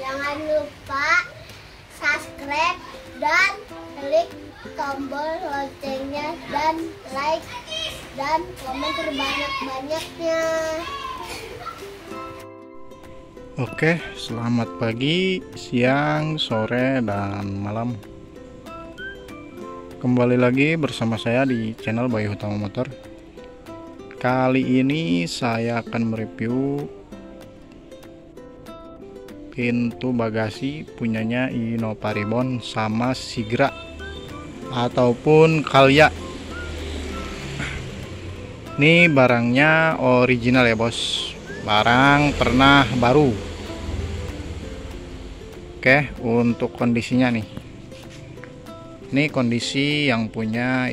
Jangan lupa subscribe dan klik tombol loncengnya dan like dan komen terbanyak-banyaknya. Oke, selamat pagi, siang, sore, dan malam. Kembali lagi bersama saya di channel Bayu Utama Motor. Kali ini saya akan mereview pintu bagasi punyanya Innova Ribbon sama Sigra ataupun Kalya. Ini barangnya original ya, Bos. Barang pernah baru. Oke untuk kondisinya nih. Ini kondisi yang punya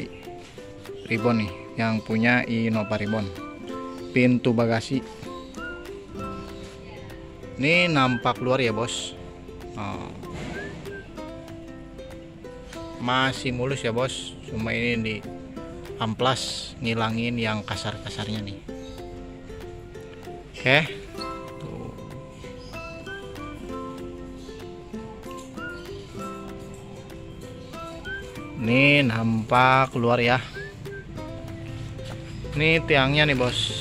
ribbon nih yang punya Innova ribbon pintu bagasi ini nampak luar ya bos oh. masih mulus ya bos cuma ini di amplas ngilangin yang kasar-kasarnya nih Oke. Tuh. Ini nampak keluar ya. Ini tiangnya nih, Bos.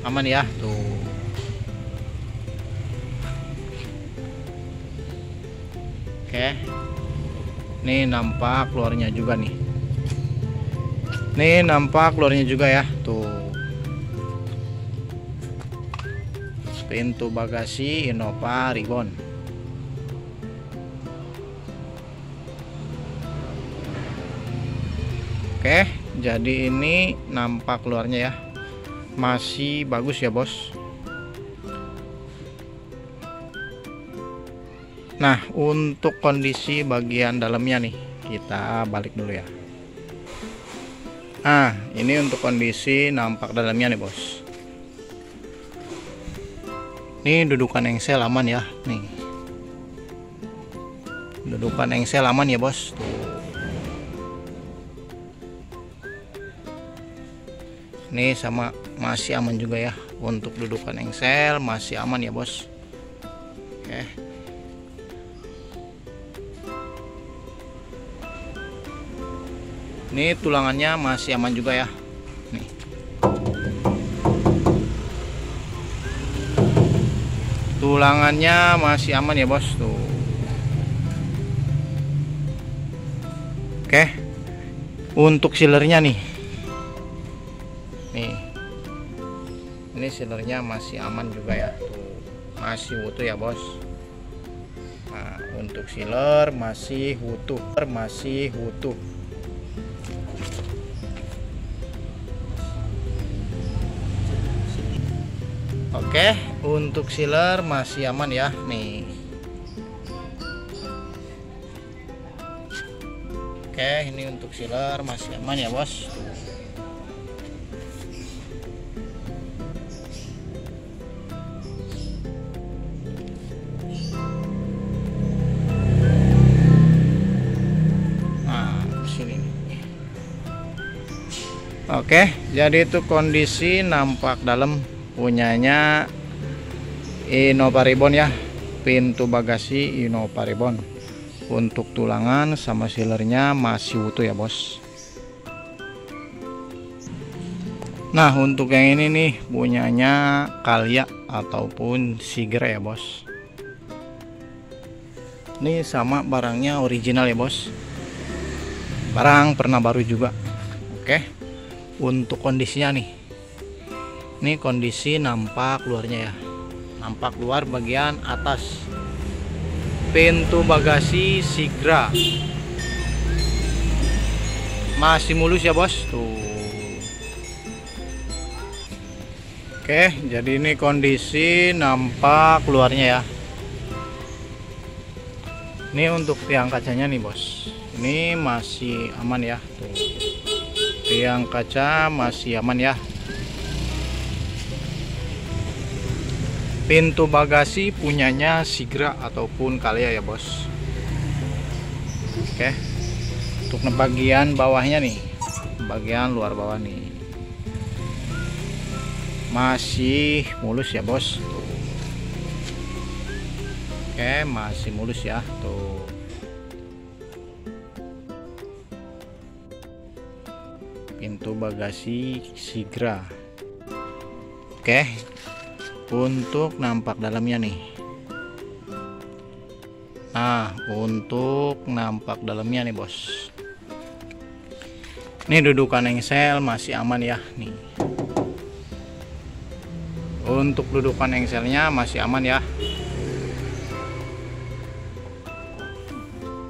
Aman ya, tuh. Ini nampak keluarnya juga nih. Ini nampak keluarnya juga ya, tuh. pintu bagasi Innova Ribbon Oke jadi ini nampak luarnya ya masih bagus ya bos Nah untuk kondisi bagian dalamnya nih kita balik dulu ya. Nah ini untuk kondisi nampak dalamnya nih bos. Ini dudukan engsel aman ya nih. Dudukan engsel aman ya bos. Tuh. ini sama masih aman juga ya. Untuk dudukan engsel masih aman ya bos. Oke ini tulangannya masih aman juga ya. Tulangannya masih aman ya bos. Tuh. Oke. Untuk sealernya nih. Nih. Ini sealernya masih aman juga ya. Tuh. Masih utuh ya bos. Nah untuk sealer masih utuh masih utuh Oke, untuk sealer masih aman ya, nih. Oke, ini untuk sealer masih aman ya, Bos. Nah, Oke, jadi itu kondisi nampak dalam punyanya Innova Ribbon ya. Pintu bagasi Innova Ribbon untuk tulangan sama sealernya masih utuh ya bos. Nah untuk yang ini nih punyanya Kalya ataupun Sigra ya bos. Ini sama barangnya original ya bos. Barang pernah baru juga. Oke. Untuk kondisinya nih ini kondisi nampak luarnya ya. Nampak luar bagian atas. Pintu bagasi Sigra. Masih mulus ya bos? Tuh. Oke jadi ini kondisi nampak luarnya ya. Ini untuk tiang kacanya nih bos. Ini masih aman ya. Tuh. Tiang kaca masih aman ya pintu bagasi punyanya Sigra ataupun Kalya ya bos. Oke. Untuk bagian bawahnya nih. Bagian luar bawah nih. Masih mulus ya bos. Oke masih mulus ya tuh. Pintu bagasi Sigra. Oke untuk nampak dalamnya nih. Nah untuk nampak dalamnya nih bos. Ini dudukan engsel masih aman ya nih. Untuk dudukan engselnya masih aman ya.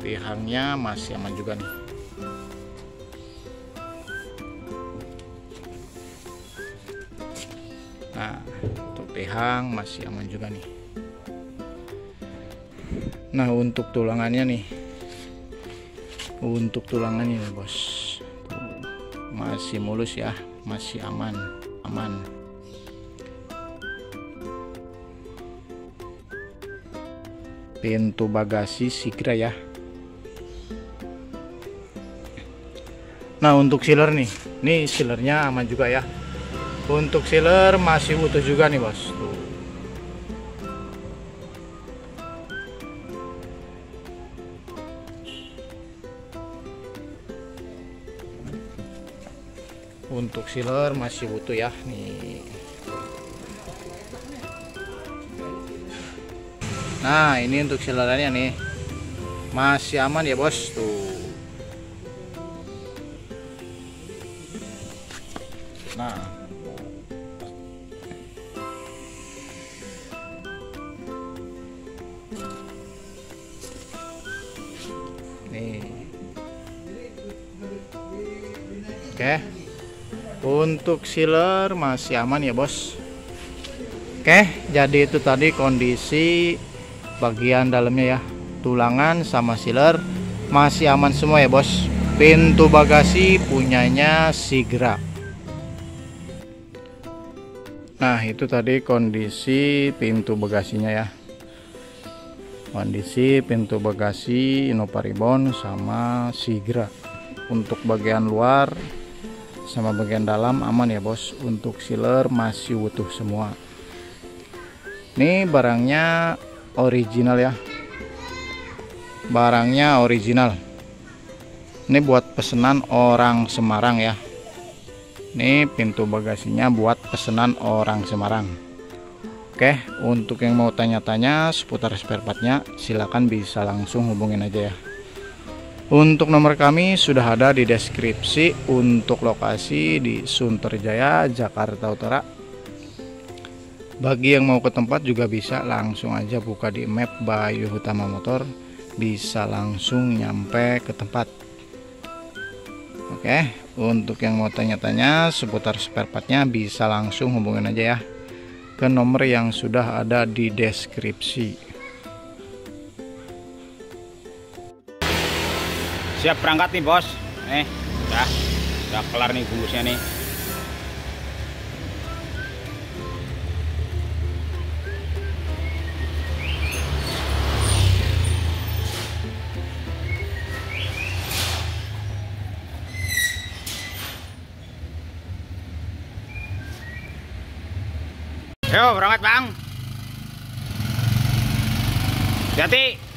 Tihangnya masih aman juga nih. Nah tihang masih aman juga nih. Nah untuk tulangannya nih. Untuk tulangannya nih bos. Masih mulus ya masih aman aman. Pintu bagasi Sigra ya. Nah untuk sealer nih. Ini sealernya aman juga ya untuk sealer masih utuh juga nih bos. Tuh. Untuk sealer masih utuh ya nih. Nah ini untuk silarannya nih. Masih aman ya bos? Tuh. Nah Oke. Untuk sealer masih aman ya bos. Oke jadi itu tadi kondisi bagian dalamnya ya. Tulangan sama sealer masih aman semua ya bos. Pintu bagasi punyanya Sigra. Nah itu tadi kondisi pintu bagasinya ya. Kondisi pintu bagasi Innova Ribbon sama Sigra. Untuk bagian luar sama bagian dalam aman ya bos. Untuk sealer masih utuh semua. Ini barangnya original ya. Barangnya original. Ini buat pesanan orang Semarang ya. Ini pintu bagasinya buat pesanan orang Semarang. Oke untuk yang mau tanya-tanya seputar spare partnya silahkan bisa langsung hubungin aja ya untuk nomor kami sudah ada di deskripsi untuk lokasi di Sunterjaya Jakarta Utara. Bagi yang mau ke tempat juga bisa langsung aja buka di map Bayu Utama Motor bisa langsung nyampe ke tempat. Oke untuk yang mau tanya-tanya seputar spare partnya bisa langsung hubungin aja ya ke nomor yang sudah ada di deskripsi siap berangkat nih bos. Nih udah. Udah kelar nih bungkusnya nih. Yo berangkat bang. Hati-hati